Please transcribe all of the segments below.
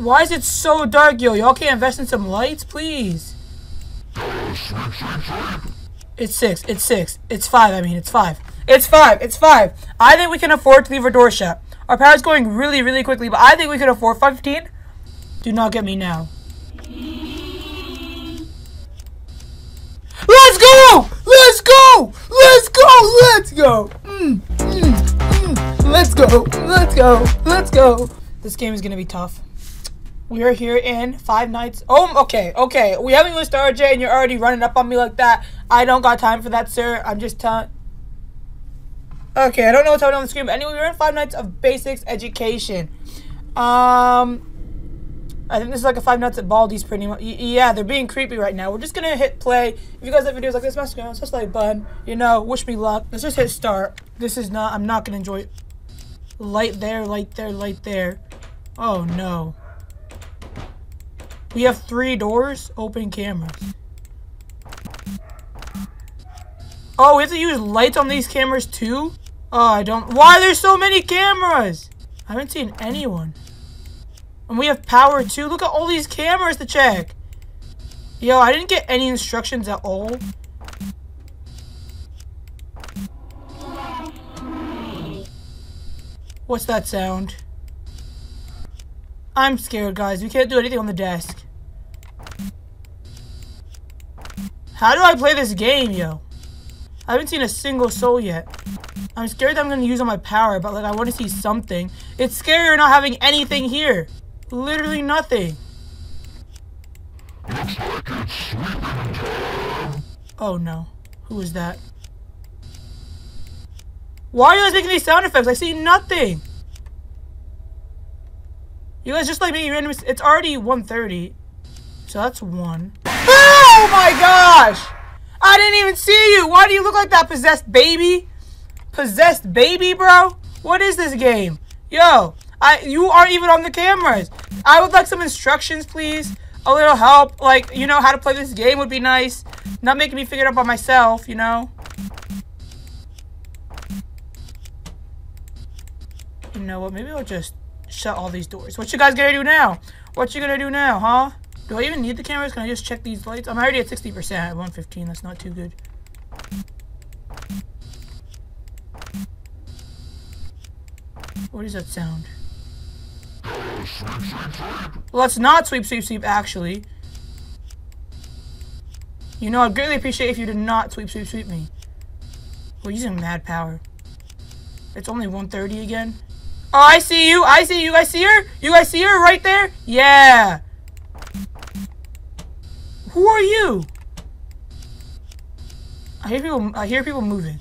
Why is it so dark, yo? Y'all can't invest in some lights, please? It's six. It's six. It's five. I mean, it's five. It's five. It's five. I think we can afford to leave our door shut. Our power's going really, really quickly, but I think we can afford 15. Do not get me now. Let's go! Let's go! Let's go! Let's go! Mm, mm, mm. Let's go! Let's go! Let's go! This game is gonna be tough. We are here in Five Nights. Oh, okay, okay. We haven't even started yet, and you're already running up on me like that. I don't got time for that, sir. I'm just telling. Okay, I don't know what's happening on the screen, but anyway, we're in Five Nights of Basics Education. Um, I think this is like a Five Nights at Baldi's pretty much. Yeah, they're being creepy right now. We're just gonna hit play. If you guys have videos like this, smash the smash like button. You know, wish me luck. Let's just hit start. This is not. I'm not gonna enjoy. It. Light there, light there, light there. Oh no. We have three doors, open cameras. Oh, we have to use lights on these cameras too? Oh, I don't- Why are there so many cameras? I haven't seen anyone. And we have power too. Look at all these cameras to check. Yo, I didn't get any instructions at all. What's that sound? I'm scared, guys. We can't do anything on the desk. How do I play this game, yo? I haven't seen a single soul yet. I'm scared that I'm to use all my power, but like I want to see something. It's scarier not having anything here. Literally nothing. Oh no. Who is that? Why are you guys making these sound effects? I see nothing. You guys just like me random. It's already 1.30. So that's one. Ah! Oh my gosh! I didn't even see you. Why do you look like that possessed baby? Possessed baby, bro? What is this game? Yo, I you aren't even on the cameras. I would like some instructions, please. A little help, like, you know, how to play this game would be nice. Not making me figure it out by myself, you know? You know what, maybe I'll just shut all these doors. What you guys gonna do now? What you gonna do now, huh? Do I even need the cameras? Can I just check these lights? I'm already at 60% at 115. That's not too good. What is that sound? Let's not sweep, sweep, sweep, actually. You know, I'd greatly appreciate if you did not sweep, sweep, sweep me. We're using mad power. It's only 130 again. Oh, I see you. I see you. guys see her? You guys see her right there? Yeah. Who are you? I hear people. I hear people moving.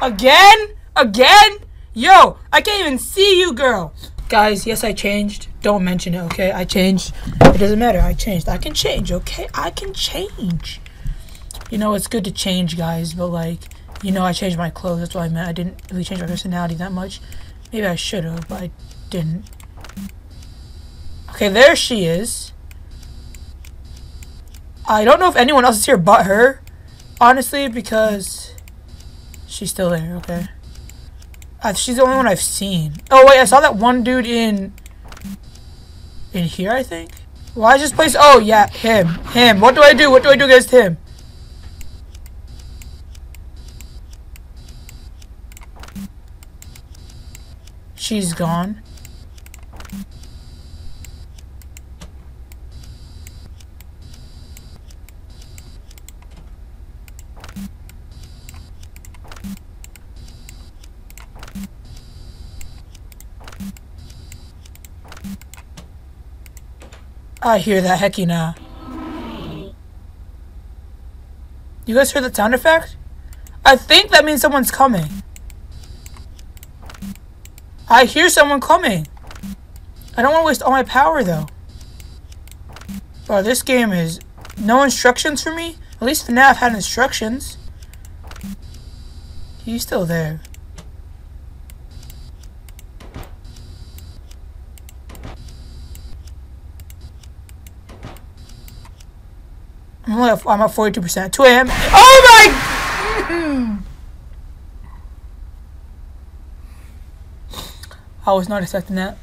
Again? Again? Yo, I can't even see you, girl. Guys, yes, I changed. Don't mention it, okay? I changed. It doesn't matter. I changed. I can change, okay? I can change. You know, it's good to change, guys, but, like, you know, I changed my clothes. That's what I meant. I didn't really change my personality that much. Maybe I should have, but I didn't. Okay, there she is. I don't know if anyone else is here but her. Honestly, because She's still there, okay. Uh, she's the only one I've seen. Oh, wait, I saw that one dude in... In here, I think? Why is this place... Oh, yeah, him. Him. What do I do? What do I do against him? She's gone. I hear that hecky now. You guys hear the sound effect? I think that means someone's coming. I hear someone coming. I don't want to waste all my power though. Bro, this game is no instructions for me? At least FNAF had instructions. He's still there. I'm only I'm at 42%. 2 a.m. Oh my! I was not expecting that.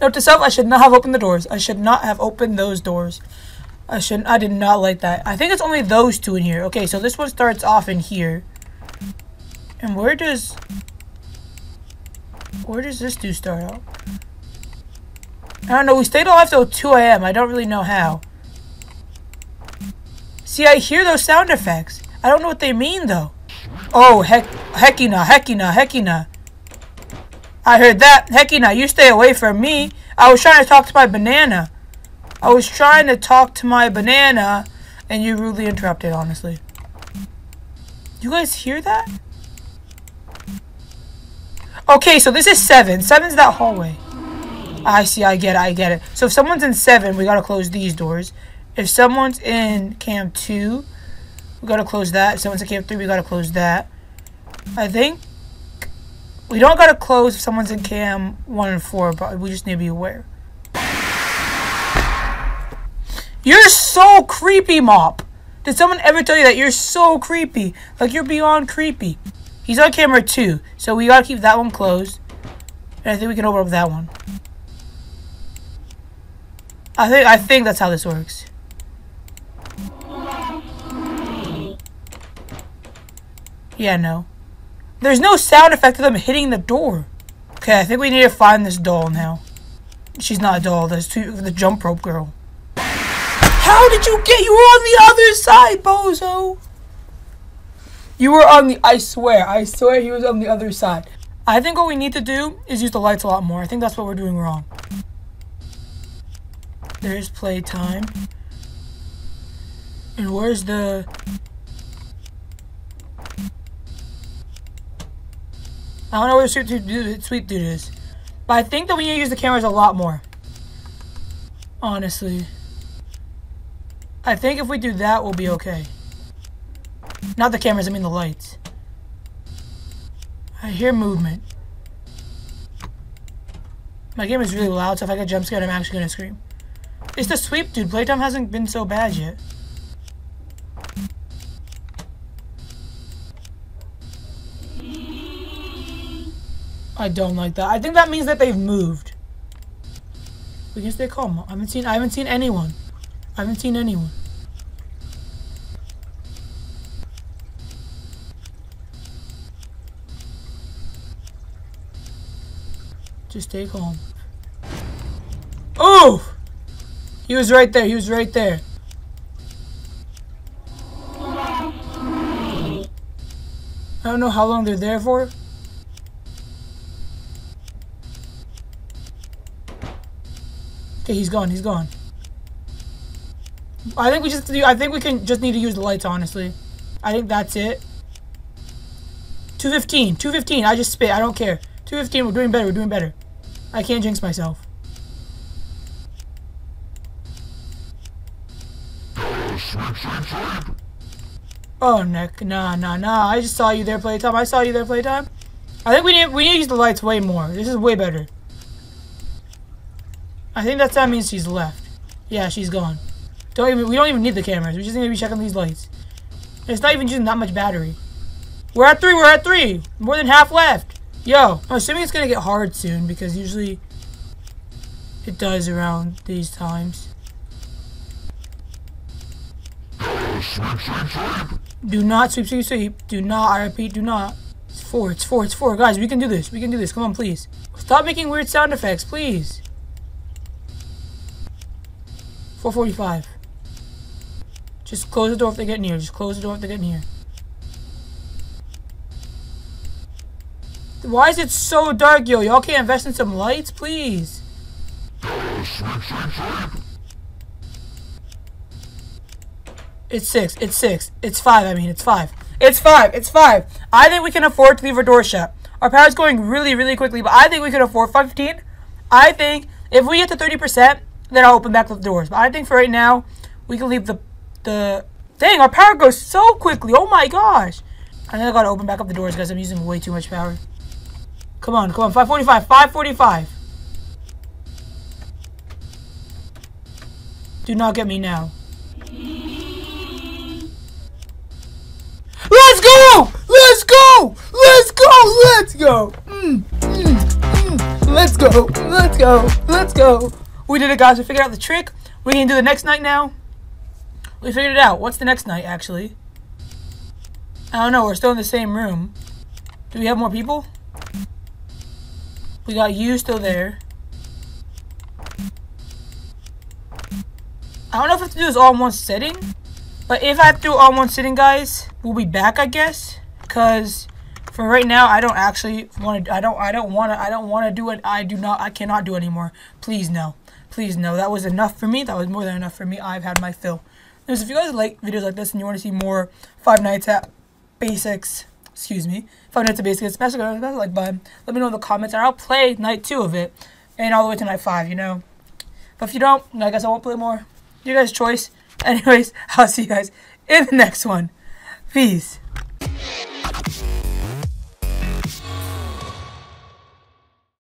Note to self, I should not have opened the doors. I should not have opened those doors. I shouldn't, I did not like that. I think it's only those two in here. Okay, so this one starts off in here. And where does, where does this dude start out? I don't know, we stayed alive till 2 a.m. I don't really know how. See, I hear those sound effects. I don't know what they mean, though. Oh, heck, Hekina, Hekina, Hekina. I heard that. Hecky, now you stay away from me. I was trying to talk to my banana. I was trying to talk to my banana, and you rudely interrupted, honestly. You guys hear that? Okay, so this is 7. Seven's that hallway. I see, I get it, I get it. So if someone's in 7, we gotta close these doors. If someone's in camp 2, we gotta close that. If someone's in camp 3, we gotta close that. I think we don't gotta close if someone's in cam 1 and 4, but we just need to be aware. You're so creepy, Mop. Did someone ever tell you that you're so creepy? Like, you're beyond creepy. He's on camera, too, so we gotta keep that one closed. And I think we can open up that one. I think I think that's how this works. Yeah, no. There's no sound effect of them hitting the door. Okay, I think we need to find this doll now. She's not a doll. There's two, the jump rope girl. How did you get? You were on the other side, bozo. You were on the. I swear. I swear he was on the other side. I think what we need to do is use the lights a lot more. I think that's what we're doing wrong. There's playtime. And where's the... I don't know where Sweet Dude, Sweet Dude is. But I think that we need to use the cameras a lot more. Honestly. I think if we do that, we'll be okay. Not the cameras, I mean the lights. I hear movement. My game is really loud, so if I get jump scared, I'm actually gonna scream. It's the sweep, dude. Playtime hasn't been so bad yet. I don't like that. I think that means that they've moved. We can stay calm. I haven't seen I haven't seen anyone. I haven't seen anyone. Just stay calm. Oh! He was right there. He was right there. I don't know how long they're there for. Okay, he's gone. He's gone. I think we just. I think we can just need to use the lights. Honestly, I think that's it. 215. 215. I just spit. I don't care. 215. We're doing better. We're doing better. I can't jinx myself. Oh, Nick, nah, nah, nah. I just saw you there playtime. I saw you there playtime. I think we need we need to use the lights way more. This is way better. I think that that means she's left. Yeah, she's gone. Don't even we don't even need the cameras. We just need to be checking these lights. It's not even using that much battery. We're at three. We're at three. More than half left. Yo, I'm assuming it's gonna get hard soon because usually it does around these times. Do not sweep, sweep, sweep. Do not, I repeat, do not. It's four, it's four, it's four. Guys, we can do this. We can do this. Come on, please. Stop making weird sound effects, please. 445. Just close the door if they get near. Just close the door if they get near. Why is it so dark, yo? Y'all can't invest in some lights, please? It's six. It's six. It's five. I mean, it's five. It's five. It's five. I think we can afford to leave our door shut. Our power's going really, really quickly, but I think we can afford 15. I think if we get to 30%, then I'll open back the doors. But I think for right now, we can leave the the Dang, our power goes so quickly. Oh my gosh. I think I gotta open back up the doors guys. I'm using way too much power. Come on, come on. 545. 545. Do not get me now. Let's go! Let's go! Let's go! Let's go! Mm, mm, mm. Let's go. Let's go. Let's go. We did it, guys. We figured out the trick. We can do the next night now. We figured it out. What's the next night, actually? I don't know. We're still in the same room. Do we have more people? We got you still there. I don't know if I have to do this all in one sitting. But if I have to do all in one sitting, guys, we'll be back, I guess. Because for right now, I don't actually want to. I don't. I don't want to. I don't want to do it. I do not. I cannot do anymore. Please no. Please no. That was enough for me. That was more than enough for me. I've had my fill. Anyways, if you guys like videos like this and you want to see more Five Nights at Basics, excuse me, Five Nights at Basics, smash the like button. Let me know in the comments, and I'll play night two of it, and all the way to night five. You know. But if you don't, I guess I won't play more. You guys' choice. Anyways, I'll see you guys in the next one. Peace.